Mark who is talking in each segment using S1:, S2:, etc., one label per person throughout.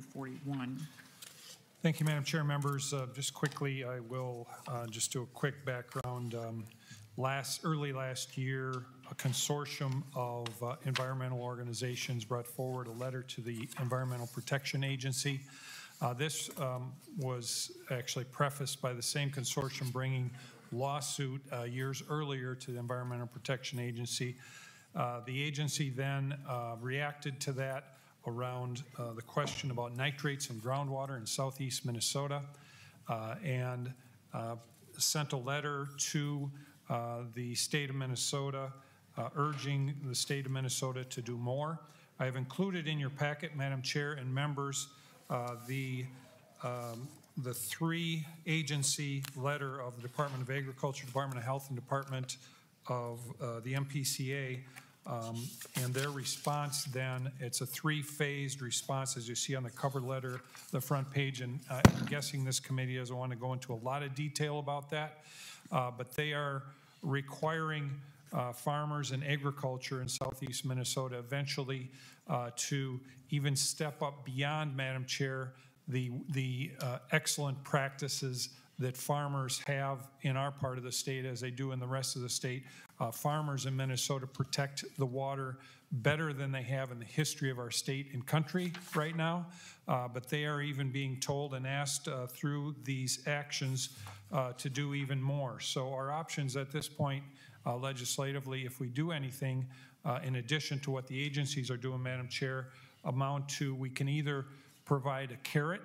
S1: 4241.
S2: Thank you, Madam Chair. Members, uh, just quickly, I will uh, just do a quick background. Um, Last, early last year, a consortium of uh, environmental organizations brought forward a letter to the Environmental Protection Agency. Uh, This um, was actually prefaced by the same consortium bringing lawsuit uh, years earlier to the Environmental Protection Agency. Uh, The agency then reacted to that around uh, the question about nitrates in groundwater in southeast Minnesota uh, and uh, sent a letter to uh, the state of Minnesota urging the state of Minnesota to do more. I have included in your packet, Madam Chair and members, the um, the three agency letter of the Department of Agriculture, Department of Health, and Department of uh, the MPCA. Um, And their response then, it's a three-phased response, as you see on the cover letter, the front page. And uh, I'm guessing this committee doesn't want to go into a lot of detail about that. uh, But they are requiring uh, farmers and agriculture in southeast Minnesota eventually uh, to even step up beyond, Madam Chair, the, the uh, excellent practices that farmers have in our part of the state as they do in the rest of the state. Uh, Farmers in Minnesota protect the water better than they have in the history of our state and country right now. Uh, But they are even being told and asked uh, through these actions uh, to do even more. So our options at this point uh, legislatively, if we do anything uh, in addition to what the agencies are doing, Madam Chair, amount to, we can either provide a carrot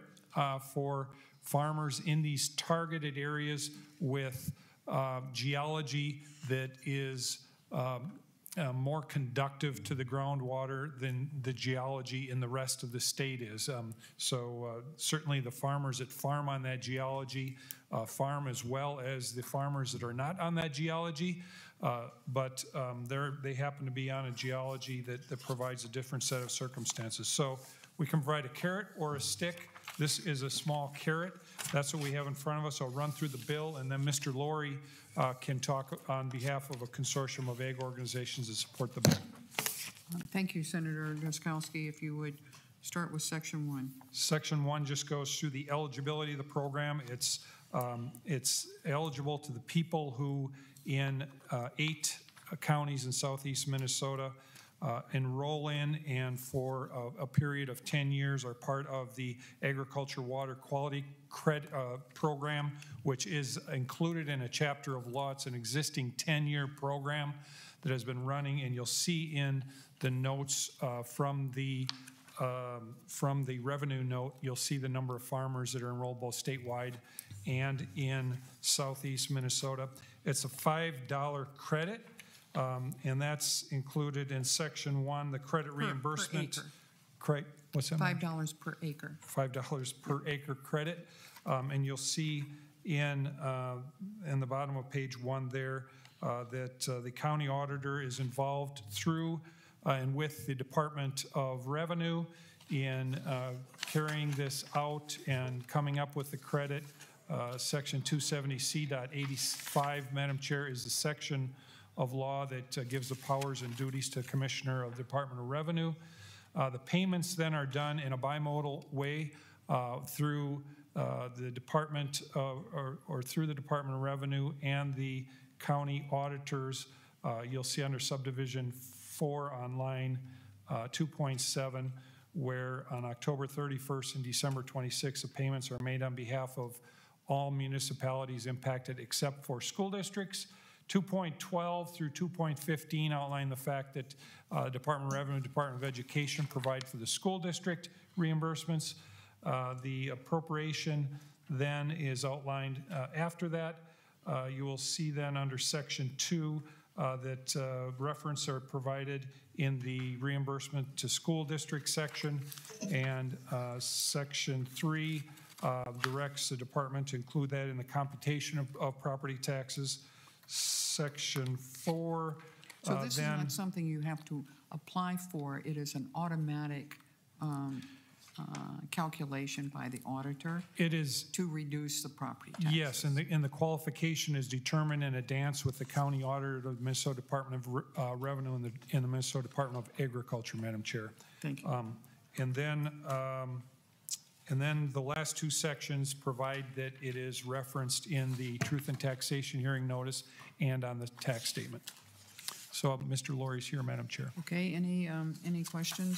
S2: for farmers in these targeted areas with uh, geology that is um, uh, more conductive to the groundwater than the geology in the rest of the state is. Um, So uh, certainly the farmers that farm on that geology uh, farm as well as the farmers that are not on that geology. Uh, But um, they happen to be on a geology that, that provides a different set of circumstances. So we can provide a carrot or a stick. This is a small carrot. That's what we have in front of us. I'll run through the bill, and then Mr. Laurie uh, can talk on behalf of a consortium of ag organizations that support the bill.
S1: Thank you, Senator Drazkowski. If you would start with section one.
S2: Section one just goes through the eligibility of the program. It's, um, it's eligible to the people who in uh, eight counties in southeast Minnesota uh, enroll in and for a, a period of 10 years are part of the Agriculture Water Quality Cred, uh, Program, which is included in a chapter of law. It's an existing 10-year program that has been running, and you'll see in the notes uh, from the um, from the revenue note, you'll see the number of farmers that are enrolled both statewide and in southeast Minnesota. It's a $5 credit, um, and that's included in section one, the credit
S1: per
S2: reimbursement.
S1: acre.
S2: Correct, what's that?
S1: Five dollars per acre.
S2: five dollars per acre credit. Um, and you'll see in, uh, in the bottom of page one there, uh, that uh, the county auditor is involved through uh, and with the Department of Revenue in uh, carrying this out and coming up with the credit. Uh, Section 270C.85, Madam Chair, is the section of law that uh, gives the powers and duties to Commissioner of the Department of Revenue. Uh, The payments then are done in a bimodal way uh, through uh, the Department of, or, or through the Department of Revenue and the county auditors. Uh, You'll see under subdivision four on line uh, 2.7, where on October 31st and December 26th, the payments are made on behalf of all municipalities impacted except for school districts. 2.12 through 2.15 outline the fact that uh, Department of Revenue, Department of Education provide for the school district reimbursements. Uh, The appropriation then is outlined uh, after that. Uh, You will see then under section two uh, that uh, reference are provided in the reimbursement to school district section. And section three directs the department to include that in the computation of, of property taxes. Section four,
S1: So
S2: uh,
S1: this is not something you have to apply for. It is an automatic um, uh, calculation by the auditor
S2: It is,
S1: to reduce the property taxes.
S2: yes, and the, and the qualification is determined in advance with the county auditor of the Minnesota Department of Re- uh, Revenue and the, and the Minnesota Department of Agriculture, Madam Chair.
S1: Thank you.
S2: Um, And then, um, And then the last two sections provide that it is referenced in the truth and taxation hearing notice and on the tax statement. So Mr. Laurie's here, Madam Chair.
S1: Okay, any, um, any questions